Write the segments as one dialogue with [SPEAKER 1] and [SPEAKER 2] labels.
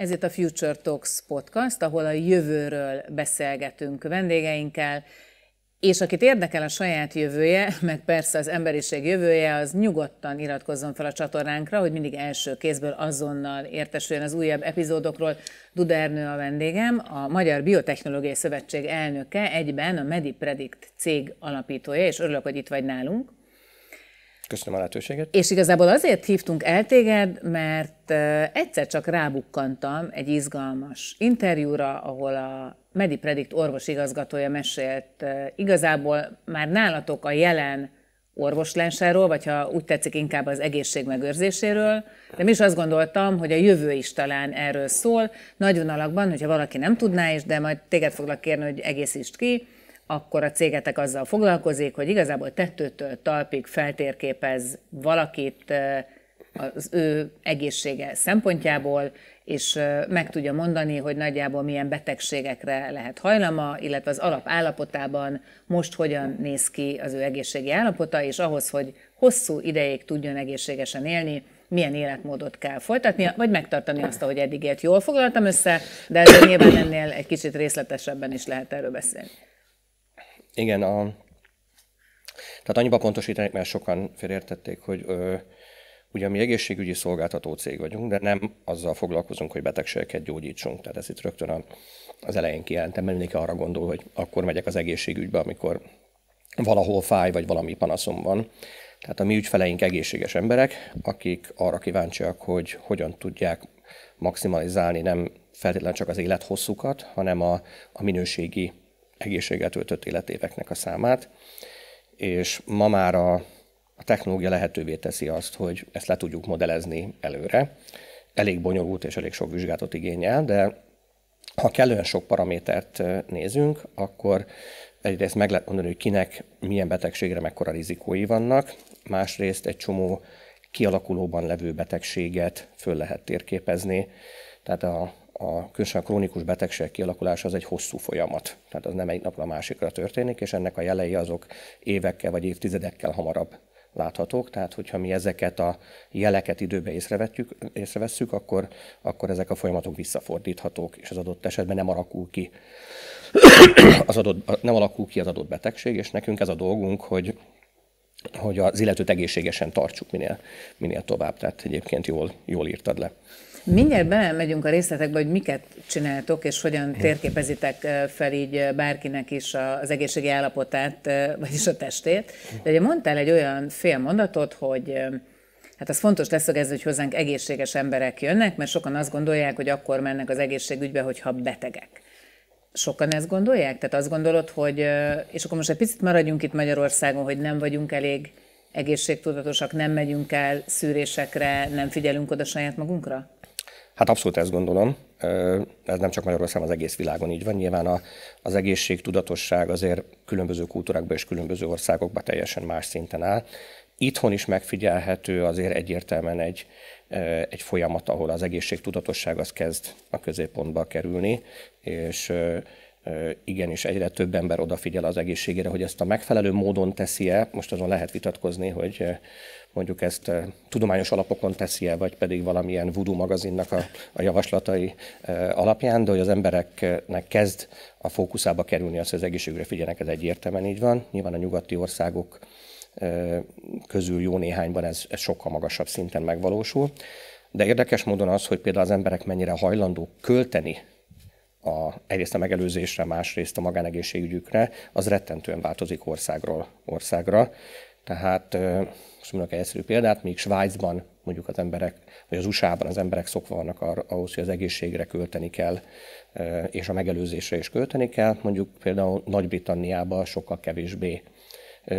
[SPEAKER 1] Ez itt a Future Talks podcast, ahol a jövőről beszélgetünk vendégeinkkel, és akit érdekel a saját jövője, meg persze az emberiség jövője, az nyugodtan iratkozzon fel a csatornánkra, hogy mindig első kézből azonnal értesüljön az újabb epizódokról. Duda Ernő a vendégem, a Magyar Biotechnológiai Szövetség elnöke, egyben a MediPredict cég alapítója, és örülök, hogy itt vagy nálunk.
[SPEAKER 2] Köszönöm a lehetőséget.
[SPEAKER 1] És igazából azért hívtunk el téged, mert egyszer csak rábukkantam egy izgalmas interjúra, ahol a MediPredict orvosigazgatója mesélt igazából már nálatok a jelen orvoslásáról, vagy ha úgy tetszik, inkább az egészség megőrzéséről, de mi is azt gondoltam, hogy a jövő is talán erről szól. Nagy vonalakban, hogyha valaki nem tudná is, de majd téged foglak kérni, hogy egészítsd ki, akkor a cégetek azzal foglalkozik, hogy igazából tettőtől talpig feltérképez valakit az ő egészsége szempontjából, és meg tudja mondani, hogy nagyjából milyen betegségekre lehet hajlama, illetve az alapállapotában most hogyan néz ki az ő egészségi állapota, és ahhoz, hogy hosszú ideig tudjon egészségesen élni, milyen életmódot kell folytatnia, vagy megtartani azt, ahogy eddig élt. Jól foglaltam össze, de ezzel nyilván ennél egy kicsit részletesebben is lehet erről beszélni.
[SPEAKER 2] Igen, a, tehát annyiba pontosítanék, mert sokan félértették, hogy ö, ugye mi egészségügyi szolgáltató cég vagyunk, de nem azzal foglalkozunk, hogy betegségeket gyógyítsunk. Tehát ezt itt rögtön az elején kijelentem, mert mindenki arra gondol, hogy akkor megyek az egészségügybe, amikor valahol fáj, vagy valami panaszom van. Tehát a mi ügyfeleink egészséges emberek, akik arra kíváncsiak, hogy hogyan tudják maximalizálni nem feltétlenül csak az élethosszukat, hanem a, a minőségi egészséggel töltött életéveknek a számát, és ma már a, a technológia lehetővé teszi azt, hogy ezt le tudjuk modellezni előre. Elég bonyolult és elég sok vizsgálatot igényel, de ha kellően sok paramétert nézünk, akkor egyrészt meg lehet mondani, hogy kinek milyen betegségre mekkora rizikói vannak, másrészt egy csomó kialakulóban levő betegséget föl lehet térképezni. Tehát a, a különösen a krónikus betegség kialakulása az egy hosszú folyamat. Tehát az nem egy napra a másikra történik, és ennek a jelei azok évekkel vagy évtizedekkel hamarabb láthatók. Tehát, hogyha mi ezeket a jeleket időbe észrevetjük, észrevesszük, akkor, akkor ezek a folyamatok visszafordíthatók, és az adott esetben nem alakul ki az adott, nem alakul ki az adott betegség, és nekünk ez a dolgunk, hogy hogy az illetőt egészségesen tartsuk minél, minél tovább. Tehát egyébként jól, jól írtad le.
[SPEAKER 1] Mindjárt belemegyünk a részletekbe, hogy miket csináltok, és hogyan térképezitek fel így bárkinek is az egészségi állapotát, vagyis a testét. De ugye mondtál egy olyan fél mondatot, hogy Hát az fontos leszögezni, hogy hozzánk egészséges emberek jönnek, mert sokan azt gondolják, hogy akkor mennek az egészségügybe, hogyha betegek. Sokan ezt gondolják? Tehát azt gondolod, hogy, és akkor most egy picit maradjunk itt Magyarországon, hogy nem vagyunk elég egészségtudatosak, nem megyünk el szűrésekre, nem figyelünk oda saját magunkra?
[SPEAKER 2] Hát abszolút ezt gondolom. Ez nem csak Magyarországon, az egész világon így van. Nyilván a, az egészségtudatosság azért különböző kultúrákban és különböző országokban teljesen más szinten áll. Itthon is megfigyelhető azért egyértelműen egy, egy folyamat, ahol az egészségtudatosság az kezd a középpontba kerülni, és igenis egyre több ember odafigyel az egészségére, hogy ezt a megfelelő módon teszi-e. Most azon lehet vitatkozni, hogy mondjuk ezt tudományos alapokon teszi-e, vagy pedig valamilyen voodoo magazinnak a, a javaslatai alapján, de hogy az embereknek kezd a fókuszába kerülni az, hogy az egészségre figyelnek, ez egyértelműen így van. Nyilván a nyugati országok közül jó néhányban ez, ez sokkal magasabb szinten megvalósul. De érdekes módon az, hogy például az emberek mennyire hajlandók költeni a, egyrészt a megelőzésre, másrészt a magánegészségügyükre, az rettentően változik országról országra. Tehát most mondok egy egyszerű példát, míg Svájcban mondjuk az emberek, vagy az USA-ban az emberek szokva vannak arra, ahhoz, hogy az egészségre költeni kell, és a megelőzésre is költeni kell, mondjuk például Nagy-Britanniában sokkal kevésbé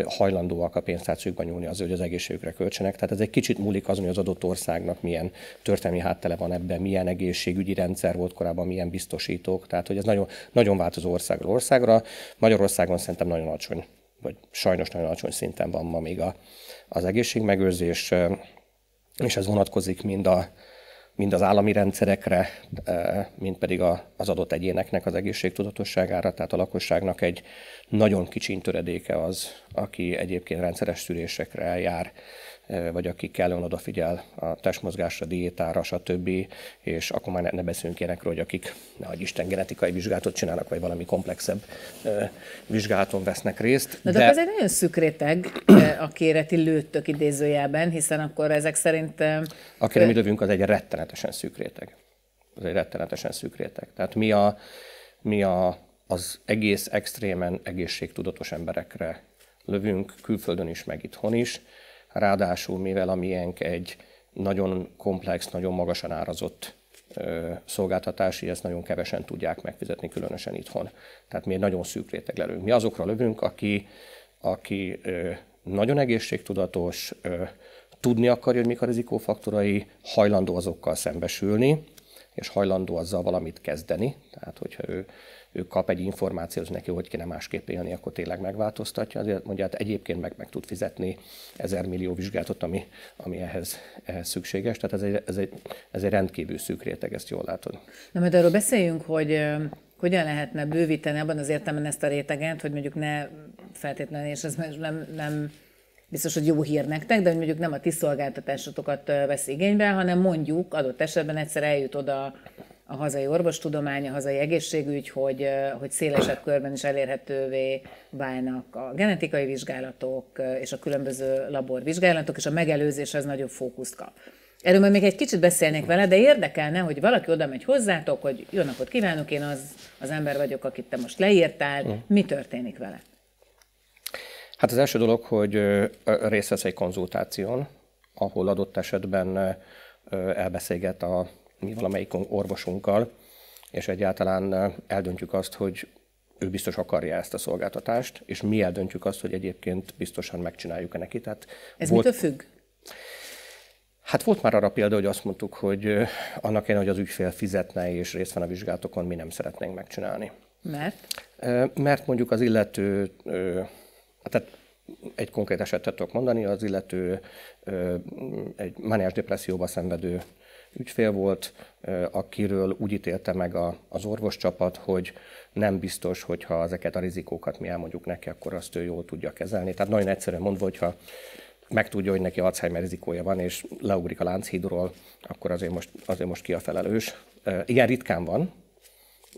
[SPEAKER 2] hajlandóak a pénztárcukba nyúlni az, hogy az egészségükre költsenek. Tehát ez egy kicsit múlik azon, hogy az adott országnak milyen történelmi háttele van ebben, milyen egészségügyi rendszer volt korábban, milyen biztosítók. Tehát, hogy ez nagyon, nagyon változó országról országra. Magyarországon szerintem nagyon alacsony, vagy sajnos nagyon alacsony szinten van ma még a, az egészségmegőrzés, és ez vonatkozik mind a, mind az állami rendszerekre, mind pedig az adott egyéneknek az egészségtudatosságára, tehát a lakosságnak egy nagyon kicsi töredéke az, aki egyébként rendszeres szűrésekre eljár, vagy aki kellően odafigyel a testmozgásra, diétára, stb. És akkor már ne, ne beszéljünk ilyenekről, hogy akik, nehogy Isten, genetikai vizsgálatot csinálnak, vagy valami komplexebb vizsgálaton vesznek részt.
[SPEAKER 1] Na de, de... ez egy nagyon szűk réteg, akire ti lőttök idézőjelben, hiszen akkor ezek szerint...
[SPEAKER 2] Akire mi lövünk, az egy rettenetesen szűk réteg. Az egy rettenetesen szűk réteg. Tehát mi, a, mi a, az egész extrémen egészségtudatos emberekre lövünk, külföldön is, meg itthon is. Ráadásul, mivel a miénk egy nagyon komplex, nagyon magasan árazott szolgáltatási, ezt nagyon kevesen tudják megfizetni, különösen itthon. Tehát mi egy nagyon szűk réteg lelünk. Mi azokra lövünk, aki, aki nagyon egészségtudatos, tudni akarja, hogy mik a rizikófaktorai, hajlandó azokkal szembesülni, és hajlandó azzal valamit kezdeni. Tehát, hogyha ő ő kap egy információt neki, hogy kéne másképp élni, akkor tényleg megváltoztatja. Azért mondja, hát egyébként meg, meg tud fizetni ezer millió vizsgálatot, ami, ami ehhez, ehhez szükséges. Tehát ez egy, ez, egy, ez egy rendkívül szűk réteg, ezt jól látod.
[SPEAKER 1] Na, mert arról beszéljünk, hogy hogyan lehetne bővíteni abban az értelemben ezt a réteget, hogy mondjuk ne feltétlenül, és ez nem, nem biztos, hogy jó hír nektek, de hogy mondjuk nem a ti szolgáltatásotokat vesz igénybe, hanem mondjuk adott esetben egyszer eljut oda a hazai orvostudomány, a hazai egészségügy, hogy, hogy szélesebb körben is elérhetővé válnak a genetikai vizsgálatok és a különböző laborvizsgálatok, és a megelőzés az nagyobb fókuszt kap. Erről majd még egy kicsit beszélnék vele, de érdekelne, hogy valaki oda megy hozzátok, hogy jó napot kívánok, én az, az ember vagyok, akit te most leírtál, mm. mi történik vele?
[SPEAKER 2] Hát az első dolog, hogy részt vesz egy konzultáción, ahol adott esetben elbeszélget a mi valamelyik orvosunkkal, és egyáltalán eldöntjük azt, hogy ő biztos akarja ezt a szolgáltatást, és mi eldöntjük azt, hogy egyébként biztosan megcsináljuk-e neki. Tehát
[SPEAKER 1] Ez volt... mitől függ?
[SPEAKER 2] Hát volt már arra példa, hogy azt mondtuk, hogy annak ellenére, hogy az ügyfél fizetne és részt van a vizsgálatokon, mi nem szeretnénk megcsinálni.
[SPEAKER 1] Mert?
[SPEAKER 2] Mert mondjuk az illető, tehát egy konkrét esetet tudok mondani, az illető egy maniás depresszióba szenvedő ügyfél volt, akiről úgy ítélte meg a, az orvoscsapat, hogy nem biztos, hogyha ezeket a rizikókat mi elmondjuk neki, akkor azt ő jól tudja kezelni. Tehát nagyon egyszerűen mondva, hogyha megtudja, hogy neki Alzheimer rizikója van, és leugrik a Lánchídról, akkor azért most, azért most ki a felelős. Igen, ritkán van,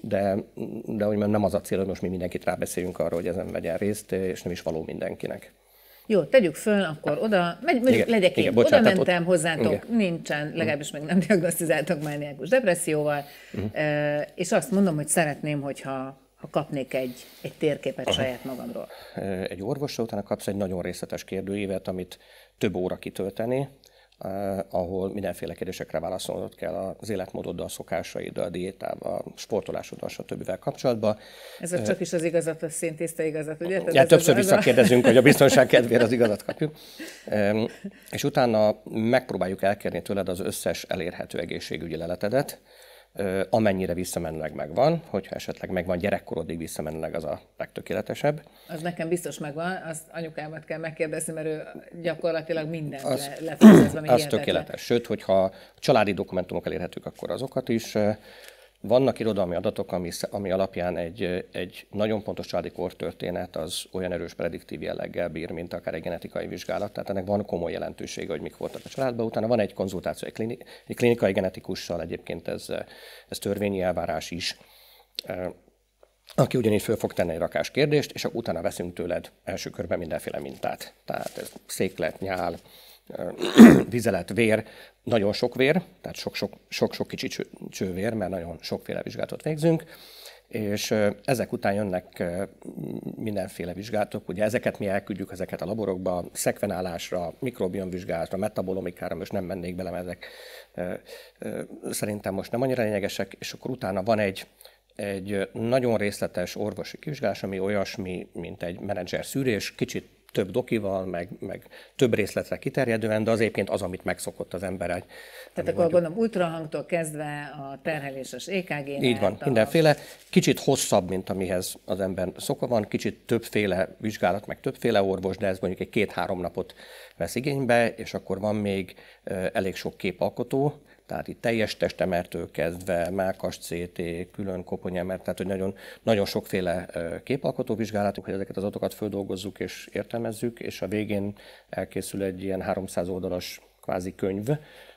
[SPEAKER 2] de, de hogy nem az a cél, hogy most mi mindenkit rábeszéljünk arra, hogy ezen vegyen részt, és nem is való mindenkinek.
[SPEAKER 1] Jó, tegyük föl, akkor oda, megy, mondjuk legyek én, oda mentem ott, hozzátok, igen. nincsen, legalábbis még nem diagnosztizáltak mániákus depresszióval, uh-huh. és azt mondom, hogy szeretném, hogyha ha kapnék egy, egy térképet Aha. saját magamról.
[SPEAKER 2] Egy orvosra utána kapsz egy nagyon részletes kérdőívet, amit több óra kitölteni, ahol mindenféle kérdésekre válaszolnod kell az életmódoddal, a szokásaiddal, a diétával, a sportolásoddal, stb. kapcsolatban.
[SPEAKER 1] Ez a csak is az igazat, a szintiszta igazat, ugye?
[SPEAKER 2] Ja, ez többször visszakérdezünk, hogy a biztonság kedvére az igazat kapjuk. És utána megpróbáljuk elkérni tőled az összes elérhető egészségügyi leletedet, amennyire visszamenőleg megvan, hogyha esetleg megvan gyerekkorodig visszamenőleg, az a legtökéletesebb.
[SPEAKER 1] Az nekem biztos megvan, azt anyukámat kell megkérdezni, mert ő gyakorlatilag mindent az, le, lefoglalva,
[SPEAKER 2] Az tökéletes. Sőt, hogyha családi dokumentumok elérhetők, akkor azokat is vannak irodalmi adatok, ami, ami alapján egy, egy nagyon pontos családi kortörténet az olyan erős prediktív jelleggel bír, mint akár egy genetikai vizsgálat. Tehát ennek van komoly jelentősége, hogy mik voltak a családban. Utána van egy konzultáció egy, klini, egy klinikai genetikussal, egyébként ez, ez törvényi elvárás is aki ugyanígy föl fog tenni egy rakás kérdést, és akkor utána veszünk tőled első körben mindenféle mintát. Tehát ez széklet, nyál, vizelet, vér, nagyon sok vér, tehát sok-sok kicsi cső, csővér, mert nagyon sokféle vizsgálatot végzünk, és ezek után jönnek mindenféle vizsgálatok, ugye ezeket mi elküldjük ezeket a laborokba, szekvenálásra, mikrobiom vizsgálatra, metabolomikára, most nem mennék bele, mert ezek szerintem most nem annyira lényegesek, és akkor utána van egy, egy nagyon részletes orvosi kivizsgálás, ami olyasmi, mint egy menedzser szűrés, kicsit több dokival, meg, meg több részletre kiterjedően, de az egyébként az, amit megszokott az ember. Egy,
[SPEAKER 1] Tehát akkor gondolom ultrahangtól kezdve a terheléses ekg
[SPEAKER 2] Így van, a... mindenféle. Kicsit hosszabb, mint amihez az ember szokva van, kicsit többféle vizsgálat, meg többféle orvos, de ez mondjuk egy két-három napot vesz igénybe, és akkor van még elég sok képalkotó, tehát itt teljes testemertől kezdve, mákas CT, külön koponyemert, tehát hogy nagyon, nagyon sokféle képalkotó vizsgálatunk, hogy ezeket az adatokat földolgozzuk és értelmezzük, és a végén elkészül egy ilyen 300 oldalas kvázi könyv,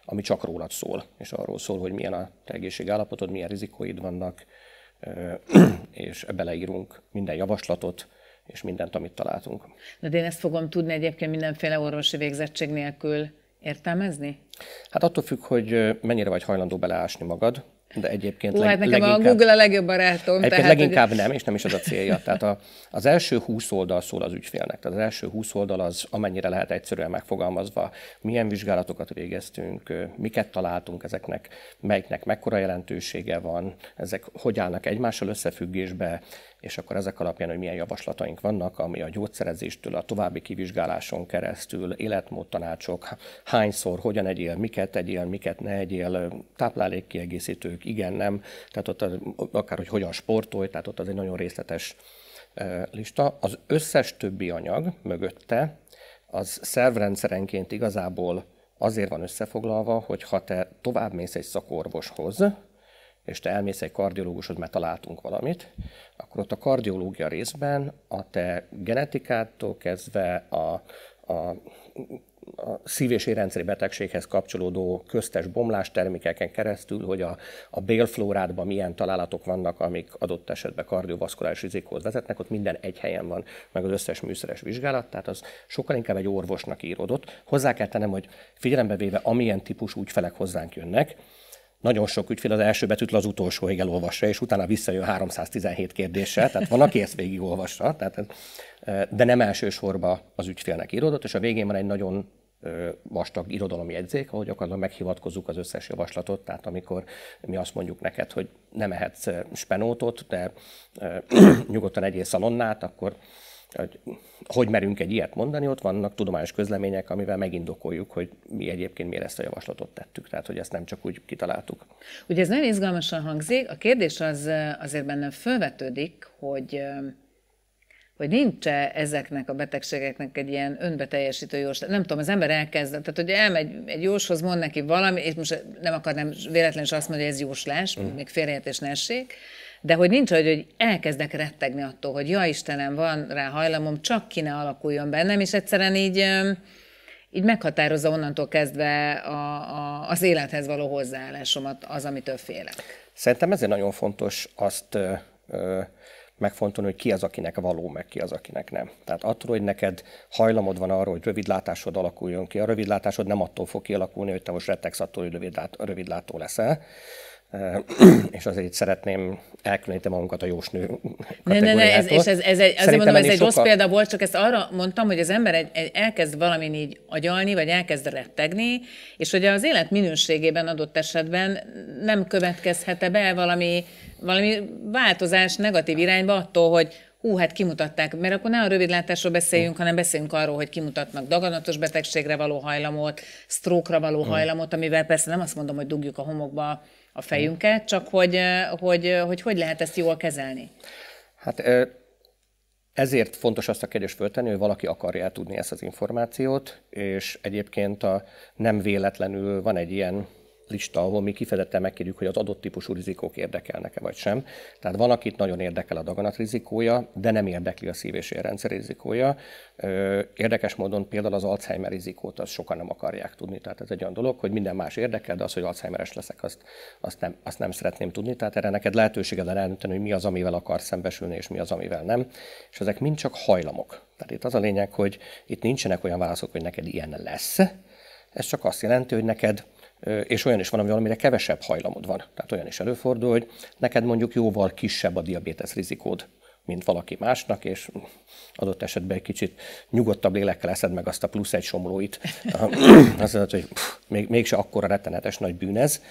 [SPEAKER 2] ami csak rólad szól, és arról szól, hogy milyen a te egészségállapotod, milyen rizikóid vannak, és beleírunk minden javaslatot, és mindent, amit találtunk.
[SPEAKER 1] De én ezt fogom tudni egyébként mindenféle orvosi végzettség nélkül értelmezni?
[SPEAKER 2] Hát attól függ, hogy mennyire vagy hajlandó beleásni magad, de egyébként
[SPEAKER 1] Hú, leg, hát nekem leginkább, a Google a legjobb barátom.
[SPEAKER 2] tehát, leginkább hogy... nem, és nem is az a célja. Tehát a, az első 20 oldal szól az ügyfélnek. Tehát az első 20 oldal az amennyire lehet egyszerűen megfogalmazva, milyen vizsgálatokat végeztünk, miket találtunk ezeknek, melyiknek mekkora jelentősége van, ezek hogy állnak egymással összefüggésbe, és akkor ezek alapján, hogy milyen javaslataink vannak, ami a gyógyszerezéstől, a további kivizsgáláson keresztül, életmódtanácsok, hányszor, hogyan egyél, miket egyél, miket ne egyél, táplálékkiegészítők, igen, nem, tehát ott akár, hogy hogyan sportolj, tehát ott az egy nagyon részletes lista. Az összes többi anyag mögötte, az szervrendszerenként igazából azért van összefoglalva, hogy ha te tovább mész egy szakorvoshoz, és te elmész egy kardiológushoz, mert találtunk valamit, akkor ott a kardiológia részben a te genetikától kezdve a, a a szív- és érrendszeri betegséghez kapcsolódó köztes bomlás termékeken keresztül, hogy a, a bélflórádban milyen találatok vannak, amik adott esetben kardiovaszkuláris rizikót vezetnek, ott minden egy helyen van, meg az összes műszeres vizsgálat, tehát az sokkal inkább egy orvosnak íródott. Hozzá kell tennem, hogy figyelembe véve, amilyen típusú ügyfelek hozzánk jönnek, nagyon sok ügyfél az első betűt az utolsóig elolvassa, és utána visszajön 317 kérdéssel, tehát van, aki ezt végigolvassa, tehát, de nem elsősorban az ügyfélnek íródott, és a végén van egy nagyon vastag irodalmi jegyzék, ahogy gyakorlatilag meghivatkozzuk az összes javaslatot, tehát amikor mi azt mondjuk neked, hogy nem ehetsz spenótot, de nyugodtan egyél szalonnát, akkor hogy, hogy merünk egy ilyet mondani, ott vannak tudományos közlemények, amivel megindokoljuk, hogy mi egyébként miért ezt a javaslatot tettük, tehát hogy ezt nem csak úgy kitaláltuk.
[SPEAKER 1] Ugye ez nagyon izgalmasan hangzik, a kérdés az azért bennem felvetődik, hogy hogy nincs -e ezeknek a betegségeknek egy ilyen önbeteljesítő jós. Nem tudom, az ember elkezd, tehát hogy elmegy egy jóshoz, mond neki valami, és most nem akarnám véletlenül azt mondani, hogy ez jóslás, mm. még félreértés ne essék, de hogy nincs, hogy, hogy elkezdek rettegni attól, hogy ja Istenem, van rá hajlamom, csak ki ne alakuljon bennem, és egyszerűen így, így meghatározza onnantól kezdve a, a, az élethez való hozzáállásomat az, amitől félek.
[SPEAKER 2] Szerintem ezért nagyon fontos azt ö, megfontolni, hogy ki az, akinek való, meg ki az, akinek nem. Tehát attól, hogy neked hajlamod van arra, hogy rövidlátásod alakuljon ki, a rövidlátásod nem attól fog kialakulni, hogy te most rettegsz attól, hogy rövidlátó, rövidlátó leszel, és azért szeretném elkülöníteni magunkat a jósnő
[SPEAKER 1] Ne, ne, ne, ez, és ez, ez egy, azért mondom, ez egy sokkal... rossz példa volt, csak ezt arra mondtam, hogy az ember egy, egy, elkezd valamin így agyalni, vagy elkezd rettegni, és hogy az élet minőségében adott esetben nem következhet-e be valami, valami változás negatív irányba attól, hogy hú, hát kimutatták, mert akkor ne a rövidlátásról beszéljünk, hanem beszéljünk arról, hogy kimutatnak daganatos betegségre való hajlamot, sztrókra való mm. hajlamot, amivel persze nem azt mondom, hogy dugjuk a homokba a fejünket, csak hogy hogy, hogy, hogy lehet ezt jól kezelni?
[SPEAKER 2] Hát ezért fontos azt a kérdést föltenni, hogy valaki akarja tudni ezt az információt, és egyébként a nem véletlenül van egy ilyen lista, ahol mi kifejezetten megkérjük, hogy az adott típusú rizikók érdekelnek-e vagy sem. Tehát van, akit nagyon érdekel a daganat rizikója, de nem érdekli a szív- és érrendszer rizikója. Érdekes módon például az Alzheimer rizikót azt sokan nem akarják tudni. Tehát ez egy olyan dolog, hogy minden más érdekel, de az, hogy Alzheimeres leszek, azt, azt, nem, azt nem szeretném tudni. Tehát erre neked lehetőséged lenne eldönteni, hogy mi az, amivel akar szembesülni, és mi az, amivel nem. És ezek mind csak hajlamok. Tehát itt az a lényeg, hogy itt nincsenek olyan válaszok, hogy neked ilyen lesz. Ez csak azt jelenti, hogy neked és olyan is van, ami valamire kevesebb hajlamod van. Tehát olyan is előfordul, hogy neked mondjuk jóval kisebb a diabétesz rizikód, mint valaki másnak, és adott esetben egy kicsit nyugodtabb lélekkel eszed meg azt a plusz egy somlóit. Azt hogy pff, még, mégse akkora rettenetes nagy bűn ez.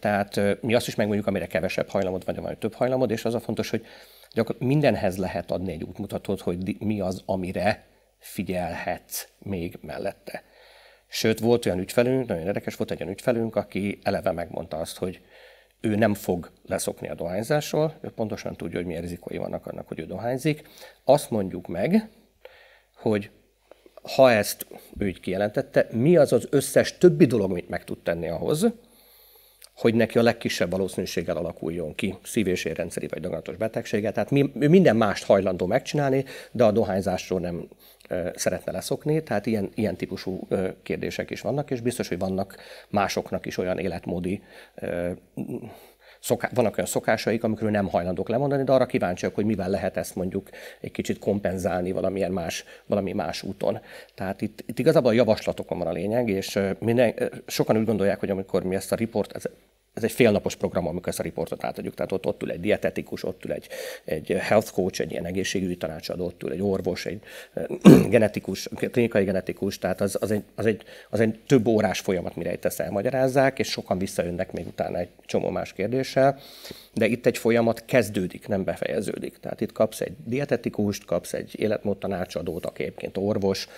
[SPEAKER 2] Tehát mi azt is megmondjuk, amire kevesebb hajlamod van, vagy több hajlamod, és az a fontos, hogy gyakorlatilag mindenhez lehet adni egy útmutatót, hogy mi az, amire figyelhetsz még mellette. Sőt, volt olyan ügyfelünk, nagyon érdekes, volt egy olyan ügyfelünk, aki eleve megmondta azt, hogy ő nem fog leszokni a dohányzásról, ő pontosan tudja, hogy milyen rizikói vannak annak, hogy ő dohányzik. Azt mondjuk meg, hogy ha ezt ő így kijelentette, mi az az összes többi dolog, amit meg tud tenni ahhoz, hogy neki a legkisebb valószínűséggel alakuljon ki szív- és érrendszeri vagy daganatos betegsége. Tehát mi, minden mást hajlandó megcsinálni, de a dohányzásról nem szeretne leszokni, tehát ilyen, ilyen típusú kérdések is vannak, és biztos, hogy vannak másoknak is olyan életmódi szoká, vannak olyan szokásaik, amikről nem hajlandók lemondani, de arra kíváncsiak, hogy mivel lehet ezt mondjuk egy kicsit kompenzálni valamilyen más, valami más úton. Tehát itt, itt igazából a javaslatokon van a lényeg, és minden, sokan úgy gondolják, hogy amikor mi ezt a riport, ez, ez egy félnapos program, amikor ezt a riportot átadjuk. Tehát ott, ott ül egy dietetikus, ott ül egy, egy health coach, egy ilyen egészségügyi tanácsadó, ott ül egy orvos, egy genetikus, klinikai genetikus, tehát az, az, egy, az, egy, az egy több órás folyamat, mire itt ezt elmagyarázzák, és sokan visszajönnek még utána egy csomó más kérdéssel. De itt egy folyamat kezdődik, nem befejeződik. Tehát itt kapsz egy dietetikust, kapsz egy életmód tanácsadót, aki egyébként orvos,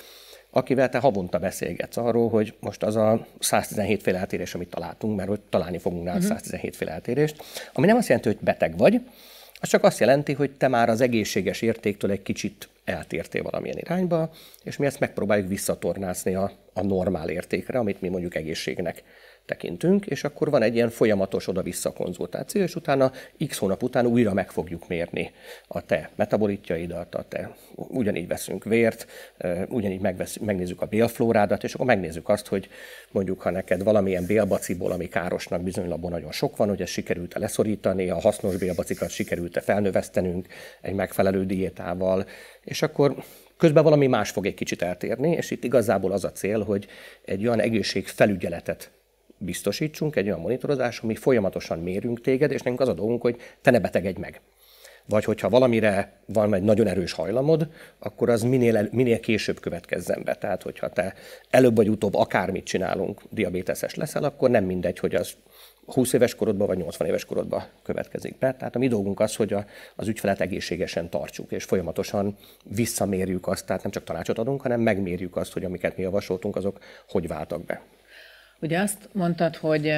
[SPEAKER 2] akivel te havonta beszélgetsz arról, hogy most az a 117 féle eltérés, amit találtunk, mert hogy találni fogunk nálad uh-huh. 117 féle eltérést, ami nem azt jelenti, hogy beteg vagy, az csak azt jelenti, hogy te már az egészséges értéktől egy kicsit eltértél valamilyen irányba, és mi ezt megpróbáljuk visszatornászni a, a normál értékre, amit mi mondjuk egészségnek tekintünk, és akkor van egy ilyen folyamatos oda-vissza konzultáció, és utána x hónap után újra meg fogjuk mérni a te metabolitjaidat, a te, ugyanígy veszünk vért, ugyanígy megnézzük a bélflórádat, és akkor megnézzük azt, hogy mondjuk, ha neked valamilyen bélbaciból, ami károsnak bizony abban nagyon sok van, hogy ezt sikerült-e leszorítani, a hasznos bélbacikat sikerült-e felnövesztenünk egy megfelelő diétával, és akkor Közben valami más fog egy kicsit eltérni, és itt igazából az a cél, hogy egy olyan egészségfelügyeletet biztosítsunk, egy olyan monitorozás, ami folyamatosan mérünk téged, és nekünk az a dolgunk, hogy te ne betegedj meg. Vagy hogyha valamire van egy nagyon erős hajlamod, akkor az minél, minél később következzen be. Tehát, hogyha te előbb vagy utóbb akármit csinálunk, diabéteses leszel, akkor nem mindegy, hogy az 20 éves korodban vagy 80 éves korodban következik be. Tehát a mi dolgunk az, hogy a, az ügyfelet egészségesen tartsuk, és folyamatosan visszamérjük azt, tehát nem csak tanácsot adunk, hanem megmérjük azt, hogy amiket mi javasoltunk, azok hogy váltak be.
[SPEAKER 1] Ugye azt mondtad, hogy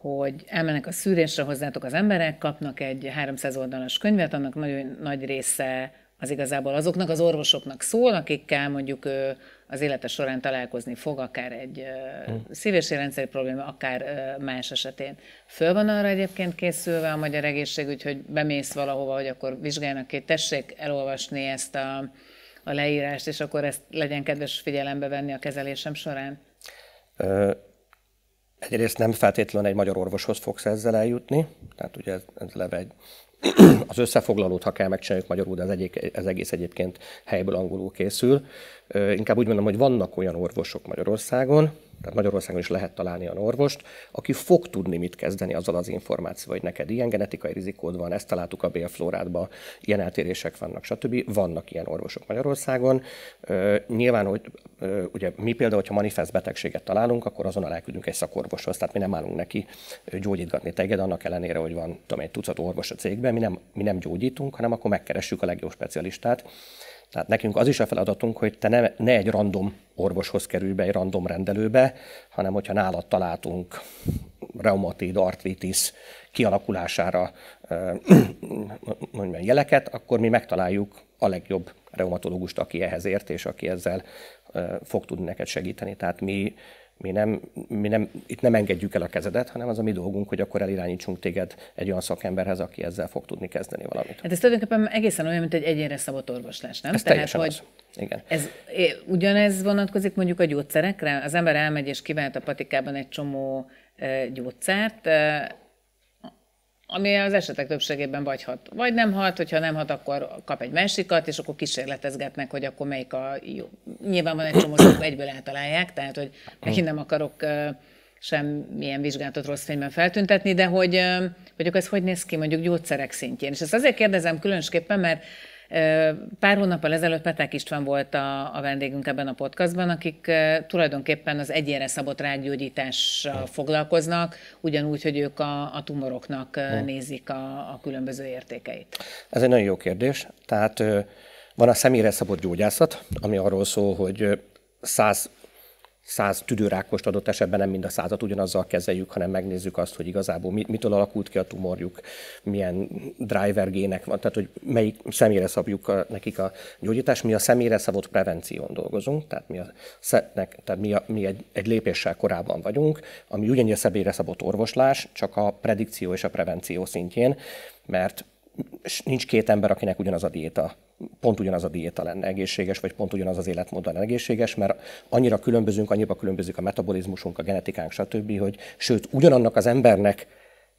[SPEAKER 1] hogy elmennek a szűrésre hozzátok az emberek, kapnak egy 300 oldalas könyvet, annak nagyon nagy része az igazából azoknak az orvosoknak szól, akikkel mondjuk ő az élete során találkozni fog, akár egy hmm. szív- és rendszeri probléma, akár más esetén. Föl van arra egyébként készülve a magyar egészségügy, hogy bemész valahova, hogy akkor vizsgálnak ki, tessék elolvasni ezt a, a leírást, és akkor ezt legyen kedves figyelembe venni a kezelésem során?
[SPEAKER 2] Egyrészt nem feltétlenül egy magyar orvoshoz fogsz ezzel eljutni, tehát ugye ez, ez leve egy, az összefoglalót, ha kell megcsináljuk magyarul, de ez, egyik, ez egész egyébként helyből angolul készül. Inkább úgy mondom, hogy vannak olyan orvosok Magyarországon, tehát Magyarországon is lehet találni olyan orvost, aki fog tudni mit kezdeni azzal az információval, hogy neked ilyen genetikai rizikód van, ezt találtuk a bélflórádba, ilyen eltérések vannak, stb. Vannak ilyen orvosok Magyarországon. Nyilván, hogy ugye mi például, hogyha manifest betegséget találunk, akkor azonnal elküldünk egy szakorvoshoz, tehát mi nem állunk neki gyógyítgatni téged, annak ellenére, hogy van tudom, egy tucat orvos a cégben, mi nem, mi nem gyógyítunk, hanem akkor megkeressük a legjobb specialistát, tehát nekünk az is a feladatunk, hogy te ne, ne egy random orvoshoz kerülj be, egy random rendelőbe, hanem hogyha nálad találtunk reumatid, artritis kialakulására mondjam, jeleket, akkor mi megtaláljuk a legjobb reumatológust, aki ehhez ért, és aki ezzel fog tudni neked segíteni. Tehát mi mi nem, mi nem, itt nem engedjük el a kezedet, hanem az a mi dolgunk, hogy akkor elirányítsunk téged egy olyan szakemberhez, aki ezzel fog tudni kezdeni valamit.
[SPEAKER 1] Hát ez tulajdonképpen egészen olyan, mint egy egyénre szabott orvoslás, nem?
[SPEAKER 2] Ez Tehát, hogy az. Igen.
[SPEAKER 1] Ez, ugyanez vonatkozik mondjuk a gyógyszerekre? Az ember elmegy és kivált a patikában egy csomó gyógyszert, ami az esetek többségében vagy hat, vagy nem hat, hogyha nem hat, akkor kap egy másikat, és akkor kísérletezgetnek, hogy akkor melyik a jó. Nyilván van egy csomó egyből eltalálják, tehát hogy megint nem akarok semmilyen vizsgálatot rossz fényben feltüntetni, de hogy, hogy akkor ez hogy néz ki mondjuk gyógyszerek szintjén. És ezt azért kérdezem különösképpen, mert Pár hónappal ezelőtt Petek István volt a, a vendégünk ebben a podcastban, akik tulajdonképpen az egyénre szabott rágyógyítással foglalkoznak, ugyanúgy, hogy ők a, a tumoroknak nézik a, a különböző értékeit.
[SPEAKER 2] Ez egy nagyon jó kérdés. Tehát van a személyre szabott gyógyászat, ami arról szól, hogy 100 száz tüdőrákost adott esetben nem mind a százat ugyanazzal kezeljük, hanem megnézzük azt, hogy igazából mitől alakult ki a tumorjuk, milyen driver gének van, tehát hogy melyik személyre szabjuk a, nekik a gyógyítást. Mi a személyre szabott prevención dolgozunk, tehát mi, a, tehát mi, a, mi egy, egy lépéssel korábban vagyunk, ami ugyanúgy a személyre szabott orvoslás, csak a predikció és a prevenció szintjén, mert nincs két ember, akinek ugyanaz a diéta pont ugyanaz a diéta lenne egészséges, vagy pont ugyanaz az életmód lenne egészséges, mert annyira különbözünk, annyira különbözik a metabolizmusunk, a genetikánk, stb., hogy sőt, ugyanannak az embernek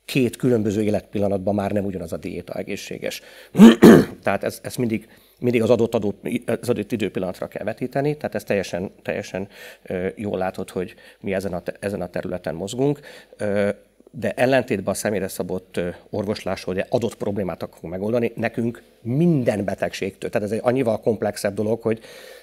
[SPEAKER 2] két különböző életpillanatban már nem ugyanaz a diéta egészséges. Tehát ez, ez mindig, mindig az adott, adott, az adott időpillanatra kell vetíteni, tehát ez teljesen, teljesen jól látod, hogy mi ezen a, ezen a területen mozgunk de ellentétben a személyre szabott orvoslásról, hogy adott problémát akarunk megoldani, nekünk minden betegségtől, tehát ez egy annyival komplexebb dolog, hogy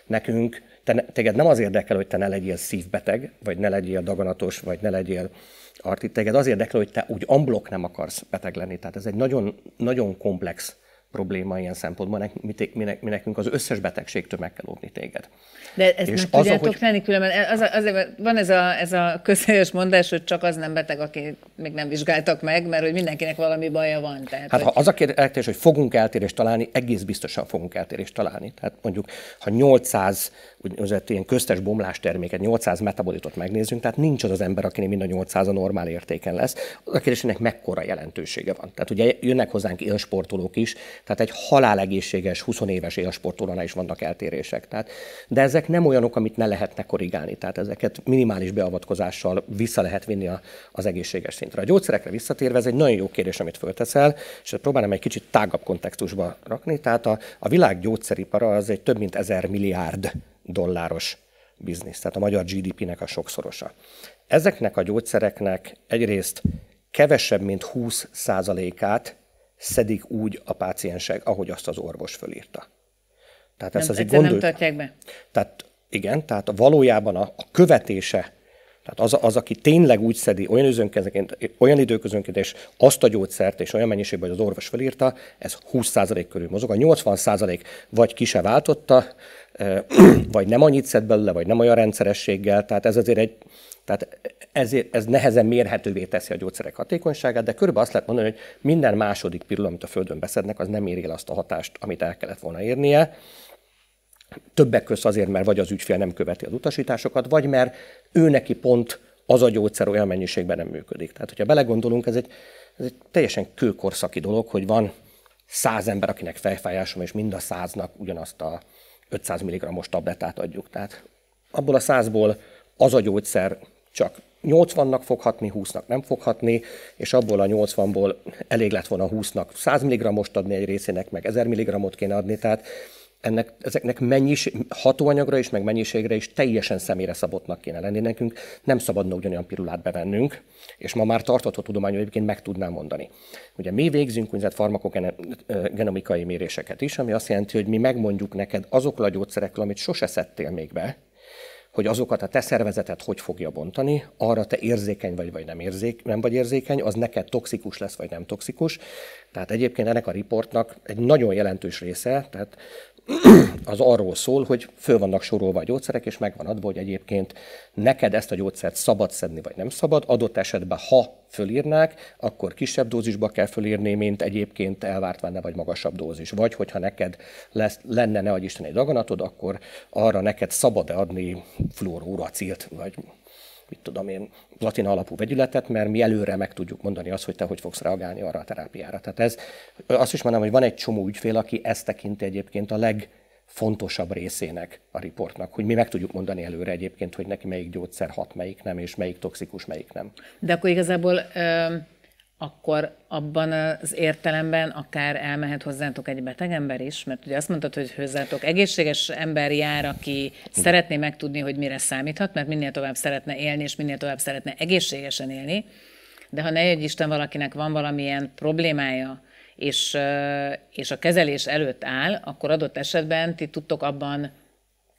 [SPEAKER 2] nekünk, te, téged nem az érdekel, hogy te ne legyél szívbeteg, vagy ne legyél daganatos, vagy ne legyél artit, téged az érdekel, hogy te úgy amblok nem akarsz beteg lenni. Tehát ez egy nagyon, nagyon komplex probléma ilyen szempontból, mi, mi, mi nekünk az összes betegségtől meg kell óvni téged.
[SPEAKER 1] De ezt és meg tudjátok ahogy... lenni, különben az, azért van ez a, ez a közhelyes mondás, hogy csak az nem beteg, aki még nem vizsgáltak meg, mert hogy mindenkinek valami baja van.
[SPEAKER 2] Tehát, hát hogy... ha az a kérdés, hogy fogunk eltérést találni, egész biztosan fogunk eltérést találni. Tehát mondjuk, ha 800 úgynevezett ilyen köztes bomlás terméket, 800 metabolitot megnézzünk, tehát nincs az az ember, akinek mind a 800 a normál értéken lesz. Az a kérdés, ennek mekkora jelentősége van. Tehát ugye jönnek hozzánk élsportolók is, tehát egy halálegészséges, 20 éves élsportolónál is vannak eltérések. Tehát, de ezek nem olyanok, amit ne lehetne korrigálni. Tehát ezeket minimális beavatkozással vissza lehet vinni a, az egészséges szintre. A gyógyszerekre visszatérve ez egy nagyon jó kérdés, amit fölteszel, és próbálom egy kicsit tágabb kontextusba rakni. Tehát a, a világ gyógyszeripara az egy több mint ezer milliárd dolláros biznisz, tehát a magyar GDP-nek a sokszorosa. Ezeknek a gyógyszereknek egyrészt kevesebb, mint 20 százalékát szedik úgy a páciensek, ahogy azt az orvos fölírta.
[SPEAKER 1] Tehát ezt nem, azért gondoljuk. nem tartják be?
[SPEAKER 2] Tehát igen, tehát valójában a, a követése, tehát az, az, aki tényleg úgy szedi olyan, időközönként, olyan időközönként, és azt a gyógyszert, és olyan mennyiségben, hogy az orvos felírta, ez 20% körül mozog. A 80% vagy ki se váltotta, vagy nem annyit szed belőle, vagy nem olyan rendszerességgel, tehát ez azért egy, tehát ezért, ez nehezen mérhetővé teszi a gyógyszerek hatékonyságát, de körülbelül azt lehet mondani, hogy minden második pirul, amit a Földön beszednek, az nem éri el azt a hatást, amit el kellett volna érnie. Többek között azért, mert vagy az ügyfél nem követi az utasításokat, vagy mert ő neki pont az a gyógyszer olyan mennyiségben nem működik. Tehát, hogyha belegondolunk, ez egy, ez egy teljesen kőkorszaki dolog, hogy van száz ember, akinek fejfájásom, és mind a száznak ugyanazt a 500 mg-os tablettát adjuk. Tehát abból a százból az a gyógyszer csak 80-nak foghatni, 20-nak nem foghatni, és abból a 80-ból elég lett volna 20-nak 100 mg-ost adni egy részének, meg 1000 mg-ot kéne adni, tehát ennek, ezeknek mennyis, hatóanyagra is, meg mennyiségre is teljesen személyre szabottnak kéne lenni nekünk. Nem szabadna ugyanolyan pirulát bevennünk, és ma már tartható tudomány egyébként meg tudnám mondani. Ugye mi végzünk úgynevezett farmakogenomikai méréseket is, ami azt jelenti, hogy mi megmondjuk neked azokkal a gyógyszerekkel, amit sose szedtél még be, hogy azokat a te szervezetet hogy fogja bontani, arra te érzékeny vagy, vagy nem, érzék, nem vagy érzékeny, az neked toxikus lesz, vagy nem toxikus. Tehát egyébként ennek a riportnak egy nagyon jelentős része, tehát az arról szól, hogy föl vannak sorolva a gyógyszerek, és megvan adva, hogy egyébként neked ezt a gyógyszert szabad szedni, vagy nem szabad. Adott esetben, ha fölírnák, akkor kisebb dózisba kell fölírni, mint egyébként elvárt venne, vagy magasabb dózis. Vagy hogyha neked lesz, lenne, ne Isten, egy daganatod, akkor arra neked szabad-e adni fluoruracilt, vagy mit tudom én, platina alapú vegyületet, mert mi előre meg tudjuk mondani azt, hogy te hogy fogsz reagálni arra a terápiára. Tehát ez, azt is mondom, hogy van egy csomó ügyfél, aki ezt tekinti egyébként a legfontosabb részének a riportnak, hogy mi meg tudjuk mondani előre egyébként, hogy neki melyik gyógyszer hat, melyik nem, és melyik toxikus, melyik nem.
[SPEAKER 1] De akkor igazából akkor abban az értelemben akár elmehet hozzátok egy beteg ember is, mert ugye azt mondtad, hogy hozzátok egészséges ember jár, aki szeretné megtudni, hogy mire számíthat, mert minél tovább szeretne élni, és minél tovább szeretne egészségesen élni, de ha ne egy Isten valakinek van valamilyen problémája, és, és a kezelés előtt áll, akkor adott esetben ti tudtok abban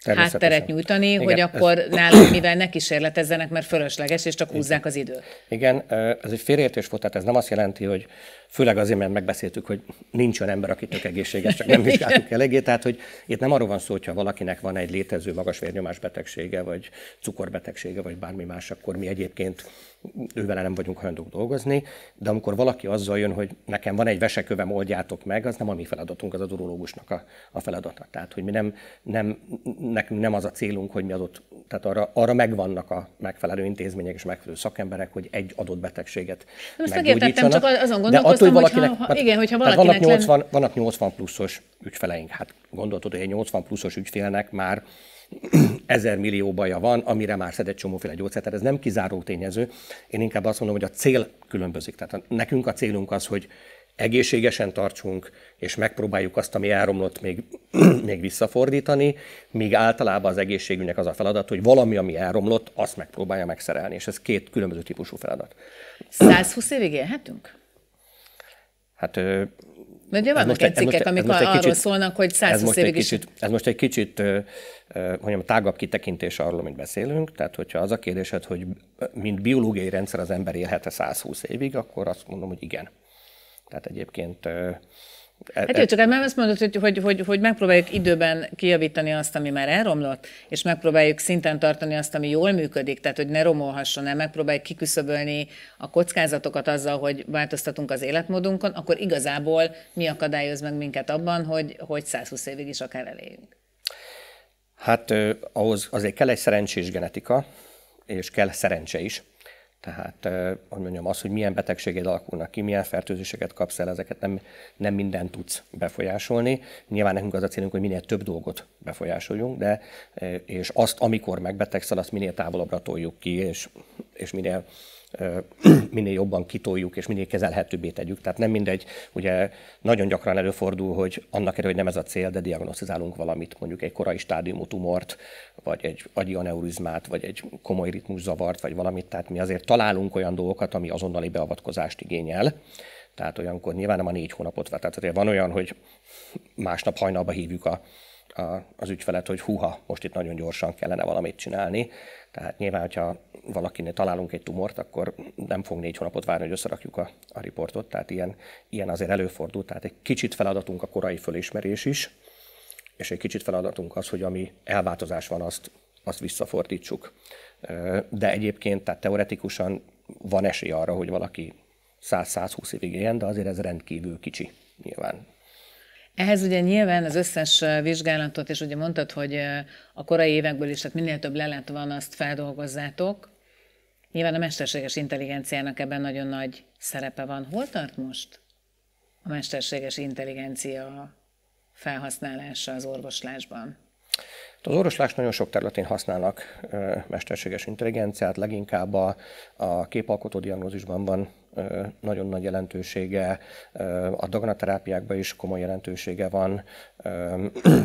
[SPEAKER 1] hátteret nyújtani, Igen, hogy akkor ez... náluk mivel ne kísérletezzenek, mert fölösleges, és csak húzzák az időt.
[SPEAKER 2] Igen, ez egy félreértés volt, tehát ez nem azt jelenti, hogy Főleg azért, mert megbeszéltük, hogy nincs olyan ember, aki tök egészséges, csak nem vizsgáltuk eléggé. Tehát, hogy itt nem arról van szó, hogyha valakinek van egy létező magas vérnyomás betegsége, vagy cukorbetegsége, vagy bármi más, akkor mi egyébként ővel nem vagyunk hajlandók dolgozni, de amikor valaki azzal jön, hogy nekem van egy vesekövem, oldjátok meg, az nem a mi feladatunk, az a urológusnak a, a feladata. Tehát, hogy mi nem, nem, nekünk nem az a célunk, hogy mi adott, tehát arra, arra megvannak a megfelelő intézmények és megfelelő szakemberek, hogy egy adott betegséget
[SPEAKER 1] Most megértettem, csak azon gondolkoztam, attól, hogy valakinek, ha, ha, igen, hogyha valakinek
[SPEAKER 2] vannak 80, len... vannak 80 pluszos ügyfeleink. Hát gondoltod, hogy egy 80 pluszos ügyfélnek már ezer millió baja van, amire már szed egy csomóféle gyógyszert. Tehát ez nem kizáró tényező. Én inkább azt mondom, hogy a cél különbözik. Tehát nekünk a célunk az, hogy egészségesen tartsunk, és megpróbáljuk azt, ami elromlott, még, még visszafordítani, míg általában az egészségünknek az a feladat, hogy valami, ami elromlott, azt megpróbálja megszerelni. És ez két különböző típusú feladat.
[SPEAKER 1] 120 évig élhetünk?
[SPEAKER 2] Hát
[SPEAKER 1] mert ugye vannak egy cikkek, amik arról kicsit, szólnak, hogy 120 évig
[SPEAKER 2] is... Kicsit, ez most egy kicsit mondjam, tágabb kitekintés arról, amit beszélünk. Tehát, hogyha az a kérdésed, hogy mint biológiai rendszer az ember élhet-e 120 évig, akkor azt mondom, hogy igen. Tehát egyébként
[SPEAKER 1] Hát jó, csak nem azt mondod, hogy, hogy, hogy, hogy megpróbáljuk időben kijavítani azt, ami már elromlott, és megpróbáljuk szinten tartani azt, ami jól működik, tehát hogy ne romolhasson el, megpróbáljuk kiküszöbölni a kockázatokat azzal, hogy változtatunk az életmódunkon, akkor igazából mi akadályoz meg minket abban, hogy, hogy 120 évig is akár eléjünk?
[SPEAKER 2] Hát ahhoz azért kell egy szerencsés genetika, és kell szerencse is. Tehát, hogy mondjam, az, hogy milyen betegséged alakulnak ki, milyen fertőzéseket kapsz el, ezeket nem, nem mindent tudsz befolyásolni. Nyilván nekünk az a célunk, hogy minél több dolgot befolyásoljunk, de és azt, amikor megbetegszel, azt minél távolabbra toljuk ki, és, és minél minél jobban kitoljuk és minél kezelhetőbbé tegyük. Tehát nem mindegy, ugye nagyon gyakran előfordul, hogy annak erő, hogy nem ez a cél, de diagnosztizálunk valamit, mondjuk egy korai stádiumú tumort, vagy egy agyi vagy egy komoly ritmuszavart, vagy valamit. Tehát mi azért találunk olyan dolgokat, ami azonnali beavatkozást igényel. Tehát olyankor nyilván nem a négy hónapot vett. Tehát van olyan, hogy másnap hajnalba hívjuk a, a, az ügyfelet, hogy húha, most itt nagyon gyorsan kellene valamit csinálni. Tehát nyilván, hogyha valakinél találunk egy tumort, akkor nem fog négy hónapot várni, hogy összerakjuk a, a riportot. Tehát ilyen, ilyen azért előfordul. Tehát egy kicsit feladatunk a korai fölismerés is, és egy kicsit feladatunk az, hogy ami elváltozás van, azt, azt visszafordítsuk. De egyébként, tehát teoretikusan van esély arra, hogy valaki 100-120 évig éljen, de azért ez rendkívül kicsi nyilván.
[SPEAKER 1] Ehhez ugye nyilván az összes vizsgálatot, és ugye mondtad, hogy a korai évekből is, tehát minél több lelet van, azt feldolgozzátok. Nyilván a mesterséges intelligenciának ebben nagyon nagy szerepe van. Hol tart most a mesterséges intelligencia felhasználása az orvoslásban?
[SPEAKER 2] Az orvoslás nagyon sok területén használnak mesterséges intelligenciát, leginkább a, a képalkotó diagnózisban van nagyon nagy jelentősége, a daganaterápiákban is komoly jelentősége van,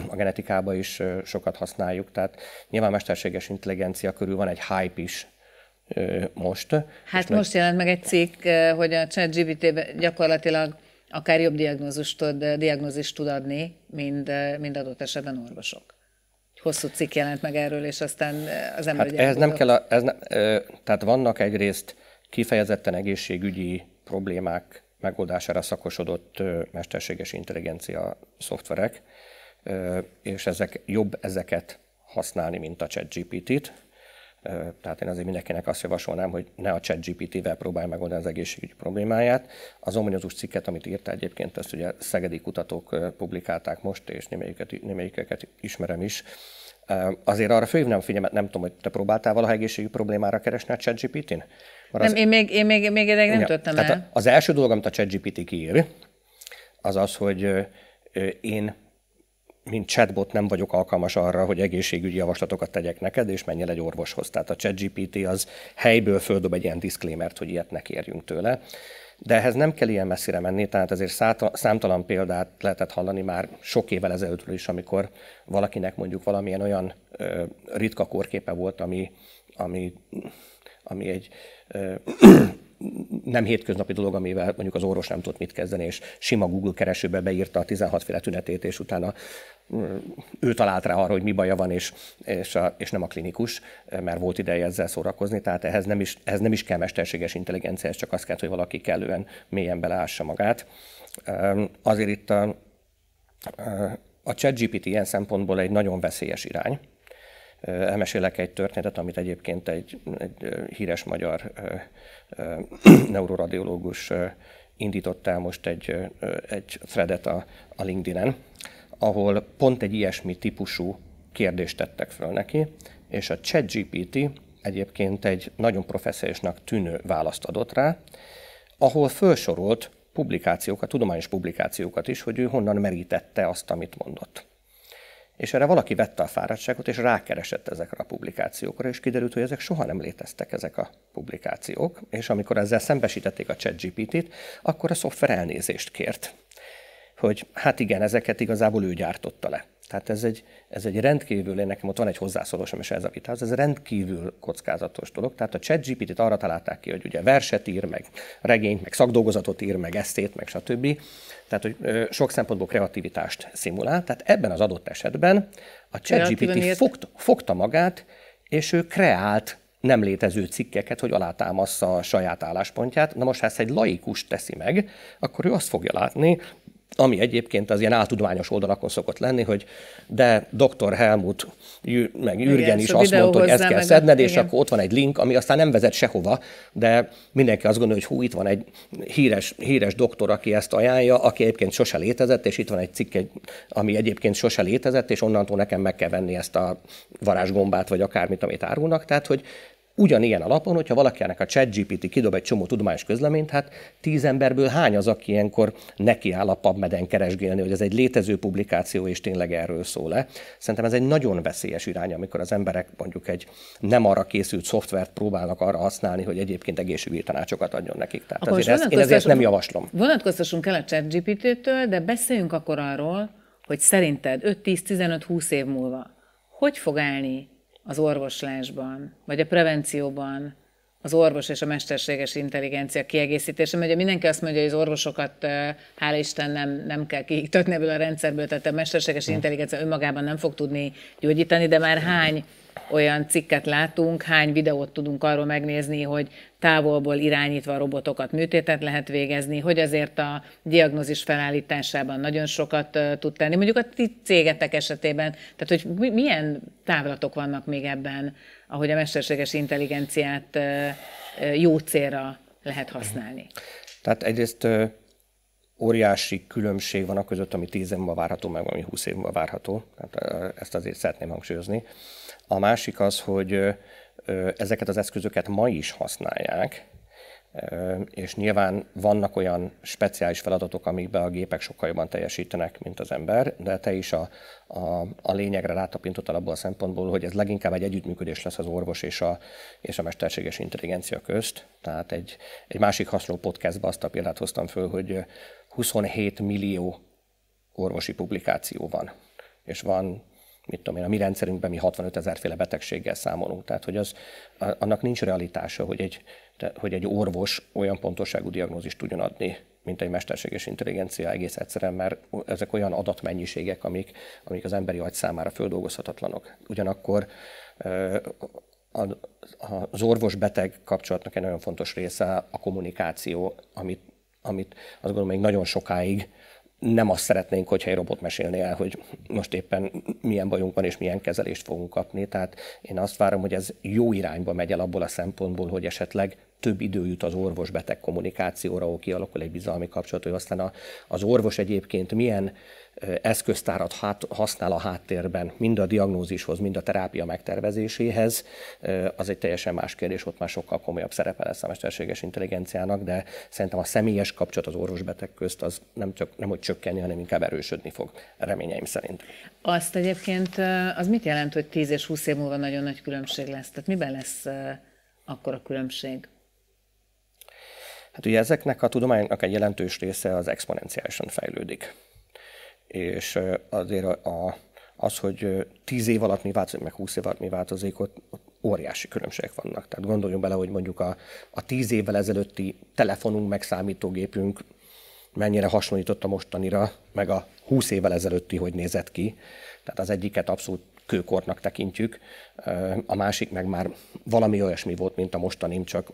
[SPEAKER 2] a genetikában is sokat használjuk, tehát nyilván mesterséges intelligencia körül van egy hype is most.
[SPEAKER 1] Hát most jelent meg egy cikk, hogy a ChatGPT gyakorlatilag akár jobb diagnózist tud, diagnózist tud adni, mint, mint adott esetben orvosok. Hosszú cikk jelent meg erről, és aztán az ember...
[SPEAKER 2] Hát ez nem kell, a, ez ne, tehát vannak egyrészt kifejezetten egészségügyi problémák megoldására szakosodott mesterséges intelligencia szoftverek, és ezek jobb ezeket használni, mint a ChatGPT-t. Tehát én azért mindenkinek azt javasolnám, hogy ne a ChatGPT-vel próbálj megoldani az egészségügyi problémáját. Az ominózus cikket, amit írta egyébként, ezt ugye szegedi kutatók publikálták most, és némelyiket, némelyikeket ismerem is. Azért arra főhívnám a figyelmet, nem tudom, hogy te próbáltál valaha egészségügyi problémára keresni a ChatGPT-n?
[SPEAKER 1] Nem, az... én még, én még, még eddig nem tudtam el.
[SPEAKER 2] Az első dolog, amit a ChatGPT kiír, az az, hogy én mint chatbot nem vagyok alkalmas arra, hogy egészségügyi javaslatokat tegyek neked, és menj el egy orvoshoz. Tehát a ChatGPT az helyből földob egy ilyen disclaimert, hogy ilyet ne kérjünk tőle. De ehhez nem kell ilyen messzire menni, tehát azért számtalan példát lehetett hallani már sok évvel ezelőttről is, amikor valakinek mondjuk valamilyen olyan ö, ritka korképe volt, ami, ami, ami egy nem hétköznapi dolog, amivel mondjuk az orvos nem tudott mit kezdeni, és sima Google keresőbe beírta a 16 féle tünetét, és utána ő talált rá arra, hogy mi baja van, és, és, a, és nem a klinikus, mert volt ideje ezzel szórakozni, tehát ehhez nem is, ehhez nem is kell mesterséges intelligencia, ez csak azt kell, hogy valaki kellően mélyen beleássa magát. Azért itt a, a ChatGPT ilyen szempontból egy nagyon veszélyes irány. Elmesélek egy történetet, amit egyébként egy, egy híres magyar neuroradiológus indított el most egy, egy threadet a, a LinkedIn-en, ahol pont egy ilyesmi típusú kérdést tettek föl neki, és a ChatGPT egyébként egy nagyon professzionálisnak tűnő választ adott rá, ahol felsorolt publikációkat, tudományos publikációkat is, hogy ő honnan merítette azt, amit mondott. És erre valaki vette a fáradtságot, és rákeresett ezekre a publikációkra, és kiderült, hogy ezek soha nem léteztek, ezek a publikációk. És amikor ezzel szembesítették a ChatGPT-t, akkor a szoftver elnézést kért. Hogy hát igen, ezeket igazából ő gyártotta le. Tehát ez egy, ez egy rendkívül, én nekem ott van egy hozzászólósom is ez a vitához, ez rendkívül kockázatos dolog. Tehát a ChatGPT-t arra találták ki, hogy ugye verset ír, meg regényt, meg szakdolgozatot ír, meg esztét, meg stb. Tehát, hogy sok szempontból kreativitást szimulál. Tehát ebben az adott esetben a ChatGPT fogta, fogta magát, és ő kreált nem létező cikkeket, hogy alátámassza a saját álláspontját. Na most, ha ezt egy laikus teszi meg, akkor ő azt fogja látni, ami egyébként az ilyen áltudományos oldalakon szokott lenni, hogy de dr. Helmut meg Jürgen igen, is azt mondta, hogy ezt kell szedned, és igen. akkor ott van egy link, ami aztán nem vezet sehova, de mindenki azt gondolja, hogy hú, itt van egy híres, híres doktor, aki ezt ajánlja, aki egyébként sose létezett, és itt van egy cikk, ami egyébként sose létezett, és onnantól nekem meg kell venni ezt a varázsgombát, vagy akármit, amit árulnak. Tehát, hogy Ugyanilyen alapon, hogyha valakinek a ChatGPT kidob egy csomó tudományos közleményt, hát tíz emberből hány az, aki ilyenkor nekiáll a PubMed-en keresgélni, hogy ez egy létező publikáció, és tényleg erről szól-e. Szerintem ez egy nagyon veszélyes irány, amikor az emberek mondjuk egy nem arra készült szoftvert próbálnak arra használni, hogy egyébként egészségügyi tanácsokat adjon nekik. Tehát akkor azért ezt, én ezért nem javaslom.
[SPEAKER 1] Vonatkoztassunk el a ChatGPT-től, de beszéljünk akkor arról, hogy szerinted 5-10-15-20 év múlva hogy fog állni az orvoslásban, vagy a prevencióban az orvos és a mesterséges intelligencia kiegészítése, mert ugye mindenki azt mondja, hogy az orvosokat, hála Isten, nem, nem kell kiiktatni ebből a rendszerből, tehát a mesterséges intelligencia önmagában nem fog tudni gyógyítani, de már hány olyan cikket látunk, hány videót tudunk arról megnézni, hogy távolból irányítva a robotokat műtétet lehet végezni, hogy azért a diagnózis felállításában nagyon sokat tud tenni. Mondjuk a ti cégetek esetében, tehát hogy milyen távlatok vannak még ebben, ahogy a mesterséges intelligenciát jó célra lehet használni?
[SPEAKER 2] Tehát egyrészt óriási különbség van a között, ami 10 év múlva várható, meg ami 20 év múlva várható. Tehát ezt azért szeretném hangsúlyozni. A másik az, hogy ezeket az eszközöket ma is használják, és nyilván vannak olyan speciális feladatok, amikben a gépek sokkal jobban teljesítenek, mint az ember, de te is a, a, a lényegre rátapintottál abból a szempontból, hogy ez leginkább egy együttműködés lesz az orvos és a, és a mesterséges intelligencia közt. Tehát egy, egy másik hasonló podcastban azt a példát hoztam föl, hogy 27 millió orvosi publikáció van, és van mit tudom én, a mi rendszerünkben mi 65 ezer féle betegséggel számolunk. Tehát, hogy az, annak nincs realitása, hogy egy, hogy egy orvos olyan pontosságú diagnózist tudjon adni, mint egy mesterséges intelligencia egész egyszerűen, mert ezek olyan adatmennyiségek, amik, amik az emberi agy számára földolgozhatatlanok. Ugyanakkor az orvos-beteg kapcsolatnak egy nagyon fontos része a kommunikáció, amit, amit azt gondolom még nagyon sokáig nem azt szeretnénk, hogyha egy robot mesélné el, hogy most éppen milyen bajunk van és milyen kezelést fogunk kapni. Tehát én azt várom, hogy ez jó irányba megy el abból a szempontból, hogy esetleg több idő jut az orvos-beteg kommunikációra, ahol kialakul egy bizalmi kapcsolat, hogy aztán az orvos egyébként milyen eszköztárat hát, használ a háttérben, mind a diagnózishoz, mind a terápia megtervezéséhez, az egy teljesen más kérdés, ott már sokkal komolyabb szerepe lesz a mesterséges intelligenciának, de szerintem a személyes kapcsolat az orvos-beteg közt az nem, csak, nem hogy csökkenni, hanem inkább erősödni fog, reményeim szerint.
[SPEAKER 1] Azt egyébként, az mit jelent, hogy 10 és 20 év múlva nagyon nagy különbség lesz? Tehát miben lesz akkor a különbség?
[SPEAKER 2] Hát ugye ezeknek a tudományoknak egy jelentős része az exponenciálisan fejlődik és azért a, az, hogy 10 év alatt mi változik, meg 20 év alatt mi változik, ott, ott óriási különbségek vannak. Tehát gondoljunk bele, hogy mondjuk a, a 10 évvel ezelőtti telefonunk, meg számítógépünk mennyire hasonlított a mostanira, meg a 20 évvel ezelőtti, hogy nézett ki. Tehát az egyiket abszolút kőkornak tekintjük, a másik meg már valami olyasmi volt, mint a mostanim, csak,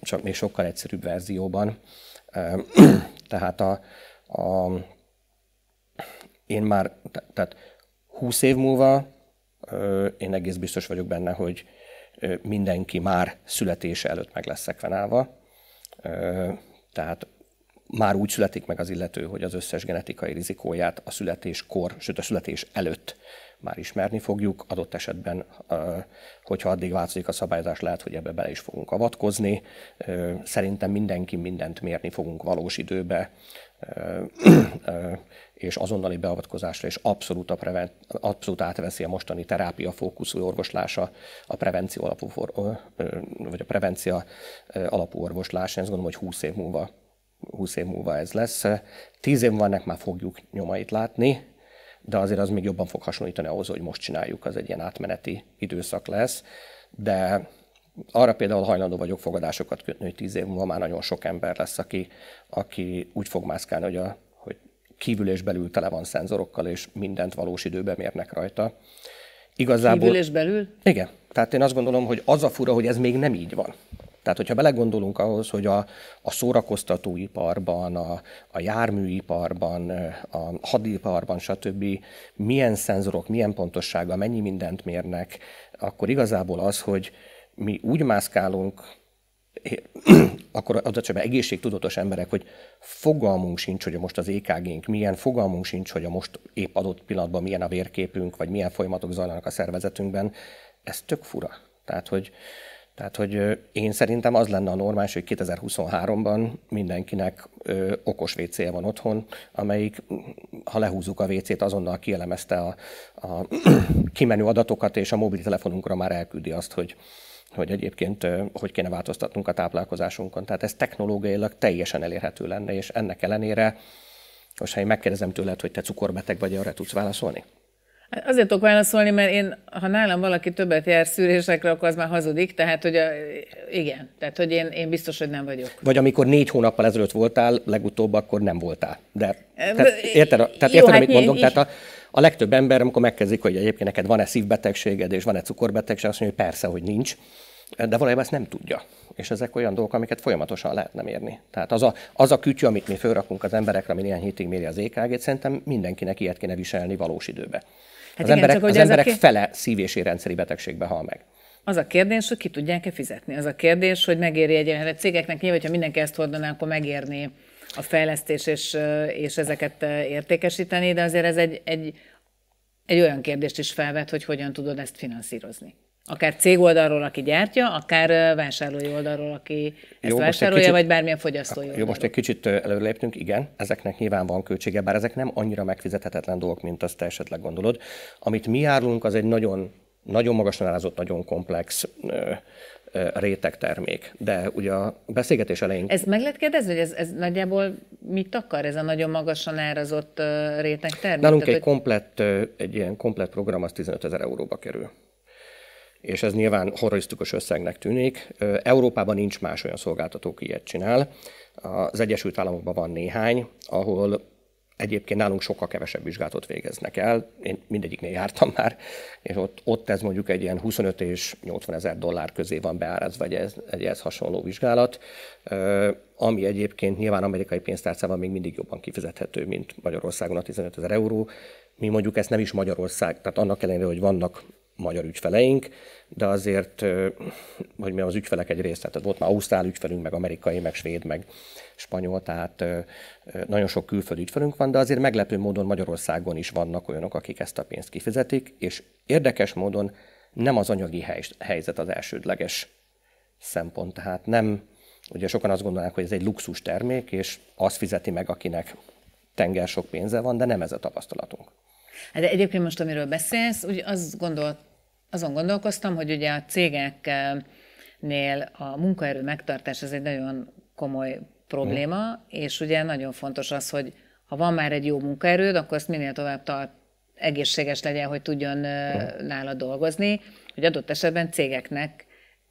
[SPEAKER 2] csak még sokkal egyszerűbb verzióban. Tehát a, a, én már, tehát 20 év múlva én egész biztos vagyok benne, hogy mindenki már születése előtt meg lesz szekvenálva. Tehát már úgy születik meg az illető, hogy az összes genetikai rizikóját a születéskor, sőt a születés előtt már ismerni fogjuk. Adott esetben, hogyha addig változik a szabályozás, lehet, hogy ebbe bele is fogunk avatkozni. Szerintem mindenki mindent mérni fogunk valós időbe, és azonnali beavatkozásra, és abszolút, a preven, abszolút átveszi a mostani terápia fókuszú orvoslása a prevenció alapú, vagy a prevencia alapú orvoslás. Én azt gondolom, hogy 20 év múlva 20 év múlva ez lesz. 10 év van, ennek már fogjuk nyomait látni, de azért az még jobban fog hasonlítani ahhoz, hogy most csináljuk, az egy ilyen átmeneti időszak lesz. De arra például hajlandó vagyok fogadásokat kötni, hogy tíz év múlva már nagyon sok ember lesz, aki, aki úgy fog mászkálni, hogy, a, hogy kívül és belül tele van szenzorokkal, és mindent valós időben mérnek rajta.
[SPEAKER 1] Igazából, kívül és belül?
[SPEAKER 2] Igen. Tehát én azt gondolom, hogy az a fura, hogy ez még nem így van. Tehát, hogyha belegondolunk ahhoz, hogy a, a szórakoztatóiparban, a, a járműiparban, a hadiparban, stb. milyen szenzorok, milyen pontossága, mennyi mindent mérnek, akkor igazából az, hogy mi úgy mászkálunk, akkor az esetben egészségtudatos emberek, hogy fogalmunk sincs, hogy most az EKG-nk milyen, fogalmunk sincs, hogy a most épp adott pillanatban milyen a vérképünk, vagy milyen folyamatok zajlanak a szervezetünkben. Ez tök fura. Tehát, hogy tehát, hogy én szerintem az lenne a normális, hogy 2023-ban mindenkinek ö, okos wc van otthon, amelyik, ha lehúzzuk a WC-t, azonnal kielemezte a, a kimenő adatokat, és a mobiltelefonunkra már elküldi azt, hogy, hogy egyébként hogy kéne változtatnunk a táplálkozásunkon. Tehát ez technológiailag teljesen elérhető lenne, és ennek ellenére, most ha én megkérdezem tőled, hogy te cukorbeteg vagy, arra tudsz válaszolni?
[SPEAKER 1] Azért tudok válaszolni, mert én, ha nálam valaki többet jár szűrésekre, akkor az már hazudik, tehát hogy a, igen, tehát hogy én, én biztos, hogy nem vagyok.
[SPEAKER 2] Vagy amikor négy hónappal ezelőtt voltál, legutóbb akkor nem voltál. De tehát, érted, tehát Jó, érted hát amit mondom? Tehát a, a legtöbb ember, amikor megkezdik, hogy egyébként neked van-e szívbetegséged és van-e cukorbetegség, azt mondja, hogy persze, hogy nincs, de valójában ezt nem tudja. És ezek olyan dolgok, amiket folyamatosan lehetne mérni. Tehát az a, az a kütyű, amit mi fölrakunk az emberekre, ami néhány hétig méri az EKG-t, szerintem mindenkinek ilyet kéne viselni valós időbe. Hát az igen, emberek, csak, az emberek a... fele szív- és érrendszeri betegségbe hal meg.
[SPEAKER 1] Az a kérdés, hogy ki tudják-e fizetni. Az a kérdés, hogy megéri egy a cégeknek nyilván, hogyha mindenki ezt hordaná, akkor megérni a fejlesztés és, és ezeket értékesíteni, de azért ez egy, egy, egy olyan kérdést is felvet, hogy hogyan tudod ezt finanszírozni. Akár cég oldalról, aki gyártja, akár vásárlói oldalról, aki ezt jó, vásárolja, kicsit, vagy bármilyen fogyasztói
[SPEAKER 2] Jó,
[SPEAKER 1] oldalról.
[SPEAKER 2] most egy kicsit előléptünk, igen, ezeknek nyilván van költsége, bár ezek nem annyira megfizethetetlen dolgok, mint azt te esetleg gondolod. Amit mi árulunk, az egy nagyon, nagyon magasan árazott, nagyon komplex réteg termék. De ugye a beszélgetés elején...
[SPEAKER 1] Ez meg lehet kérdezni, hogy ez, ez nagyjából mit akar ez a nagyon magasan árazott réteg termék?
[SPEAKER 2] Nálunk Tehát, egy, hogy... komplett, egy ilyen komplett program az 15 ezer euróba kerül és ez nyilván horrorisztikus összegnek tűnik. Európában nincs más olyan szolgáltató, aki ilyet csinál. Az Egyesült Államokban van néhány, ahol egyébként nálunk sokkal kevesebb vizsgálatot végeznek el. Én mindegyiknél jártam már, és ott, ott ez mondjuk egy ilyen 25 és 80 ezer dollár közé van beárazva egy, egy ehhez hasonló vizsgálat, ami egyébként nyilván amerikai pénztárcával még mindig jobban kifizethető, mint Magyarországon a 15 ezer euró. Mi mondjuk ezt nem is Magyarország, tehát annak ellenére, hogy vannak magyar ügyfeleink, de azért, hogy mi az ügyfelek egy részt, tehát volt már ausztrál ügyfelünk, meg amerikai, meg svéd, meg spanyol, tehát nagyon sok külföldi ügyfelünk van, de azért meglepő módon Magyarországon is vannak olyanok, akik ezt a pénzt kifizetik, és érdekes módon nem az anyagi helyzet az elsődleges szempont, tehát nem, ugye sokan azt gondolják, hogy ez egy luxus termék, és azt fizeti meg, akinek tenger sok pénze van, de nem ez a tapasztalatunk.
[SPEAKER 1] Hát egyébként most, amiről beszélsz, úgy azt gondol, azon gondolkoztam, hogy ugye a cégeknél a munkaerő megtartás ez egy nagyon komoly probléma, mm. és ugye nagyon fontos az, hogy ha van már egy jó munkaerőd, akkor azt minél tovább tart, egészséges legyen, hogy tudjon mm. nála dolgozni, hogy adott esetben cégeknek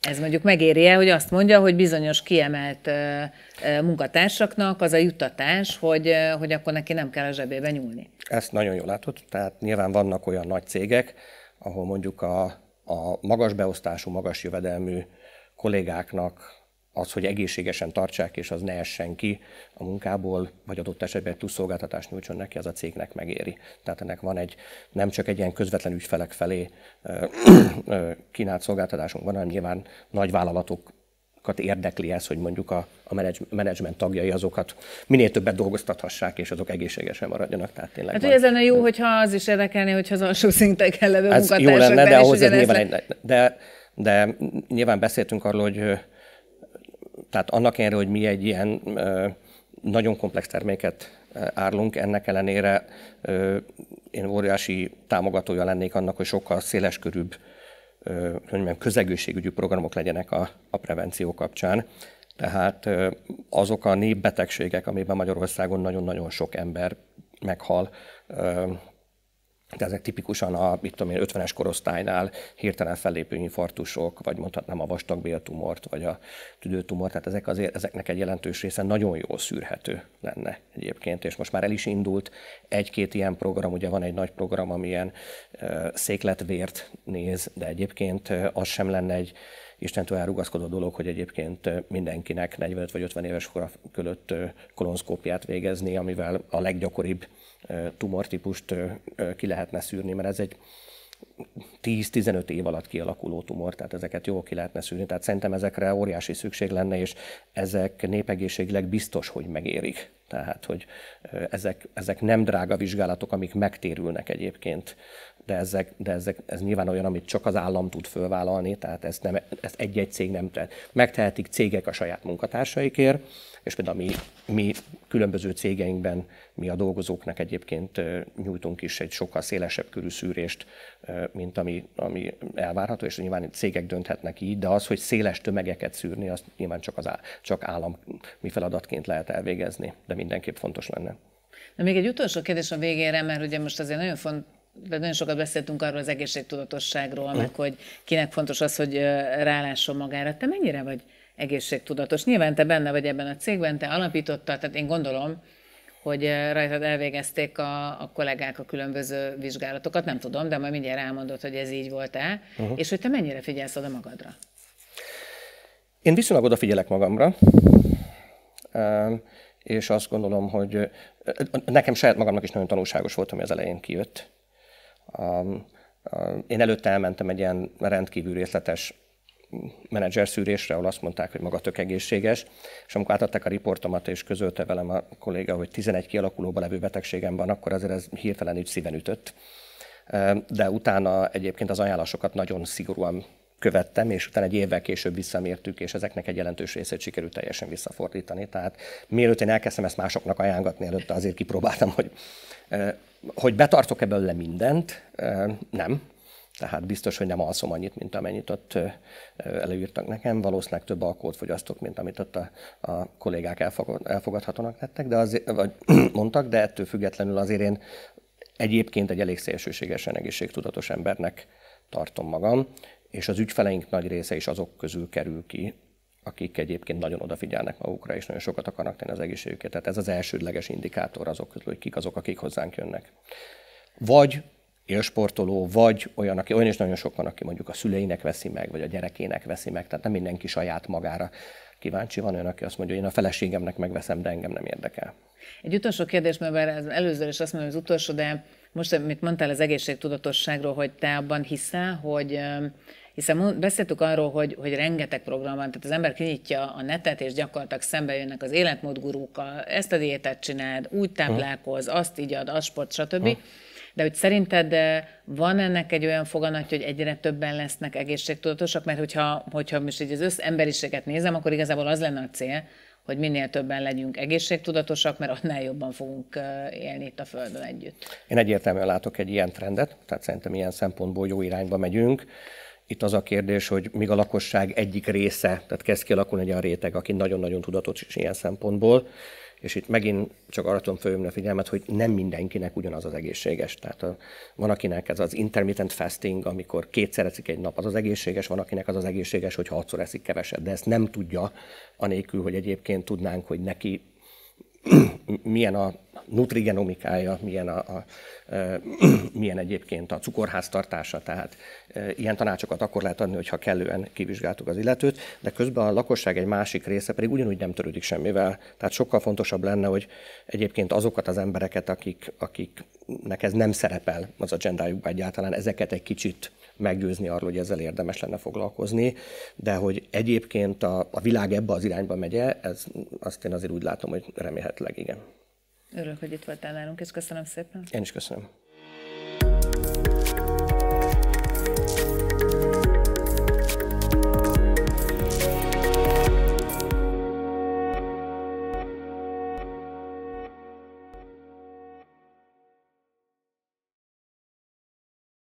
[SPEAKER 1] Ez mondjuk megéri hogy azt mondja, hogy bizonyos kiemelt munkatársaknak az a juttatás, hogy, hogy akkor neki nem kell a zsebébe nyúlni.
[SPEAKER 2] Ezt nagyon jól látod, tehát nyilván vannak olyan nagy cégek, ahol mondjuk a, a magas beosztású, magas jövedelmű kollégáknak az, hogy egészségesen tartsák, és az ne essen ki a munkából, vagy adott esetben plusz szolgáltatást nyújtson neki, az a cégnek megéri. Tehát ennek van egy, nem csak egy ilyen közvetlen ügyfelek felé kínált szolgáltatásunk van, hanem nyilván nagy vállalatok érdekli ez, hogy mondjuk a, a menedzsment tagjai azokat minél többet dolgoztathassák, és azok egészségesen maradjanak. Tehát tényleg
[SPEAKER 1] hát, hogy ez lenne jó, hogyha az is érdekelné, hogyha az alsó szinteken levő
[SPEAKER 2] ez jó lenne, de ahhoz ez nyilván egy, de, de nyilván beszéltünk arról, hogy tehát annak ellenére, hogy mi egy ilyen nagyon komplex terméket árulunk, ennek ellenére én óriási támogatója lennék annak, hogy sokkal széleskörűbb mondjam, közegészségügyi programok legyenek a, a prevenció kapcsán. Tehát azok a népbetegségek, amiben Magyarországon nagyon-nagyon sok ember meghal, de ezek tipikusan a, mit tudom én, 50-es korosztálynál hirtelen fellépő infarktusok, vagy mondhatnám a vastagbéltumort, vagy a tüdőtumort, tehát ezek azért, ezeknek egy jelentős része nagyon jól szűrhető lenne egyébként, és most már el is indult egy-két ilyen program, ugye van egy nagy program, amilyen uh, székletvért néz, de egyébként az sem lenne egy Istentől elrugaszkodó dolog, hogy egyébként mindenkinek 45 vagy 50 éves kora között kolonszkópiát végezni, amivel a leggyakoribb tumortípust ki lehetne szűrni, mert ez egy 10-15 év alatt kialakuló tumor, tehát ezeket jól ki lehetne szűrni. Tehát szerintem ezekre óriási szükség lenne, és ezek népegészségileg biztos, hogy megérik. Tehát, hogy ezek, ezek nem drága vizsgálatok, amik megtérülnek egyébként, de, ezek, de ezek, ez nyilván olyan, amit csak az állam tud fölvállalni, tehát ezt, nem, ezt egy-egy cég nem tehet. Megtehetik cégek a saját munkatársaikért, és például mi, mi különböző cégeinkben mi a dolgozóknak egyébként nyújtunk is egy sokkal szélesebb körű szűrést, mint ami, ami elvárható, és nyilván cégek dönthetnek így, de az, hogy széles tömegeket szűrni, azt nyilván csak, az, csak állami feladatként lehet elvégezni, de mindenképp fontos lenne.
[SPEAKER 1] Na még egy utolsó kérdés a végére, mert ugye most azért nagyon fontos, de nagyon sokat beszéltünk arról az egészségtudatosságról, mm. meg hogy kinek fontos az, hogy rálásson magára. Te mennyire vagy egészségtudatos. Nyilván te benne vagy ebben a cégben, te alapítottad, tehát én gondolom, hogy rajtad elvégezték a, a kollégák a különböző vizsgálatokat, nem tudom, de majd mindjárt elmondod, hogy ez így volt-e, uh-huh. és hogy te mennyire figyelsz oda magadra?
[SPEAKER 2] Én viszonylag odafigyelek magamra, és azt gondolom, hogy nekem saját magamnak is nagyon tanulságos volt, ami az elején kijött. Én előtte elmentem egy ilyen rendkívül részletes menedzser szűrésre, ahol azt mondták, hogy maga tök egészséges, és amikor átadták a riportomat, és közölte velem a kolléga, hogy 11 kialakulóban levő betegségem van, akkor azért ez hirtelen így szíven ütött. De utána egyébként az ajánlásokat nagyon szigorúan követtem, és utána egy évvel később visszamértük, és ezeknek egy jelentős részét sikerült teljesen visszafordítani. Tehát mielőtt én elkezdtem ezt másoknak ajánlatni, előtte azért kipróbáltam, hogy, hogy betartok-e belőle mindent, nem, tehát biztos, hogy nem alszom annyit, mint amennyit ott előírtak nekem. Valószínűleg több alkoholt fogyasztok, mint amit ott a, a kollégák elfogad, elfogadhatónak lettek, de azért, vagy mondtak, de ettől függetlenül azért én egyébként egy elég szélsőségesen egészségtudatos embernek tartom magam, és az ügyfeleink nagy része is azok közül kerül ki, akik egyébként nagyon odafigyelnek magukra, és nagyon sokat akarnak tenni az egészségüket. Tehát ez az elsődleges indikátor azok közül, hogy kik azok, akik hozzánk jönnek. Vagy élsportoló, vagy olyan, aki, olyan is nagyon sok van, aki mondjuk a szüleinek veszi meg, vagy a gyerekének veszi meg, tehát nem mindenki saját magára kíváncsi van, olyan, aki azt mondja, hogy én a feleségemnek megveszem, de engem nem érdekel.
[SPEAKER 1] Egy utolsó kérdés, mert az előző is azt mondom, az utolsó, de most, amit mondtál az egészségtudatosságról, hogy te abban hiszel, hogy hiszen beszéltük arról, hogy, hogy rengeteg program van, tehát az ember kinyitja a netet, és gyakorlatilag szembe jönnek az életmódgurúkkal, ezt a diétát csináld, úgy táplálkoz, azt így ad, az sport, stb. Ha de hogy szerinted eh, van ennek egy olyan foganatja, hogy egyre többen lesznek egészségtudatosak, mert hogyha, hogyha most így az össz emberiséget nézem, akkor igazából az lenne a cél, hogy minél többen legyünk egészségtudatosak, mert annál jobban fogunk eh, élni itt a Földön együtt.
[SPEAKER 2] Én egyértelműen látok egy ilyen trendet, tehát szerintem ilyen szempontból jó irányba megyünk. Itt az a kérdés, hogy míg a lakosság egyik része, tehát kezd kialakulni egy olyan réteg, aki nagyon-nagyon tudatos is ilyen szempontból, És itt megint csak arra tudom fölhívni a figyelmet, hogy nem mindenkinek ugyanaz az egészséges. Tehát a, van, akinek ez az intermittent fasting, amikor kétszer eszik egy nap, az az egészséges, van, akinek az az egészséges, hogy hatszor eszik keveset. De ezt nem tudja, anélkül, hogy egyébként tudnánk, hogy neki milyen a nutrigenomikája, milyen, a, a, e, milyen egyébként a cukorháztartása, tehát ilyen tanácsokat akkor lehet adni, hogyha kellően kivizsgáltuk az illetőt, de közben a lakosság egy másik része pedig ugyanúgy nem törődik semmivel. Tehát sokkal fontosabb lenne, hogy egyébként azokat az embereket, akik, akiknek ez nem szerepel az agendájukban egyáltalán, ezeket egy kicsit meggyőzni arról, hogy ezzel érdemes lenne foglalkozni, de hogy egyébként a, a világ ebbe az irányba megye, ez azt én azért úgy látom, hogy remélhetőleg igen.
[SPEAKER 1] Örülök, hogy itt voltál nálunk, és köszönöm szépen.
[SPEAKER 2] Én is köszönöm.